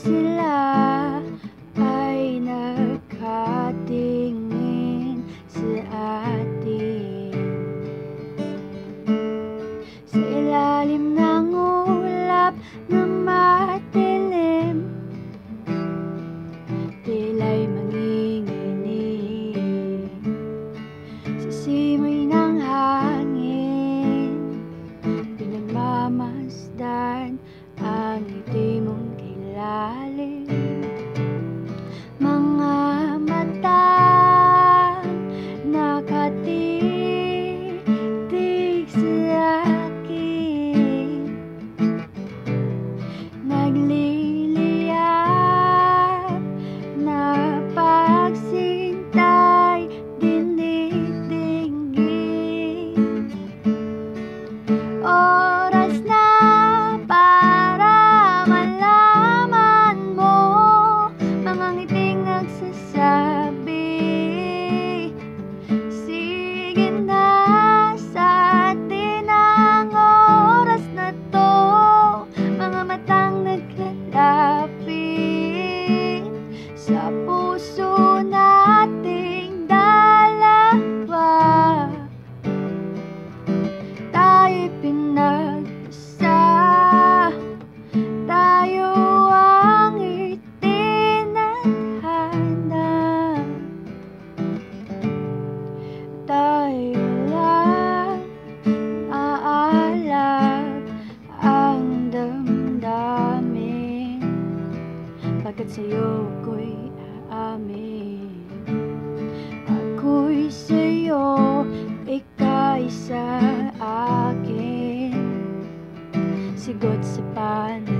sila ay nakatingin sa atin. Sa ilalim na nagliliyab na pagsintay dinitinggin oras na para malaman mo mga ngiting nagsasabi. Sige na. sa'yo ako'y aamin. Ako'y sa'yo, ika'y sa akin. Sigot sa panan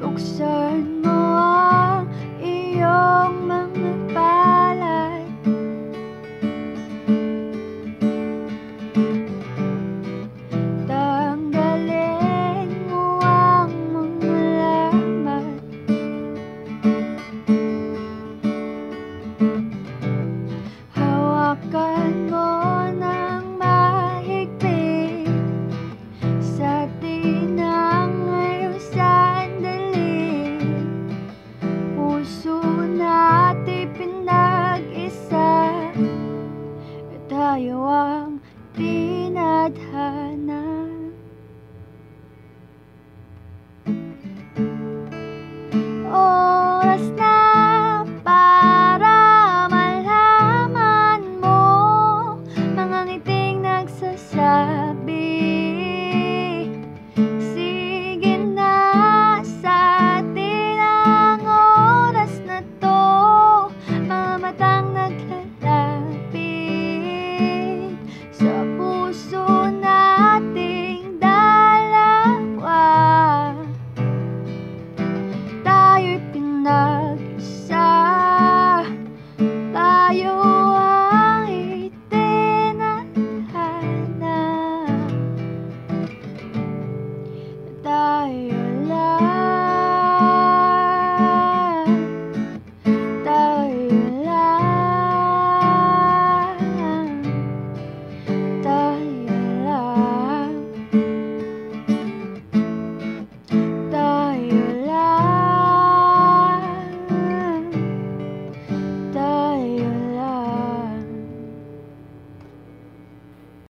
녹살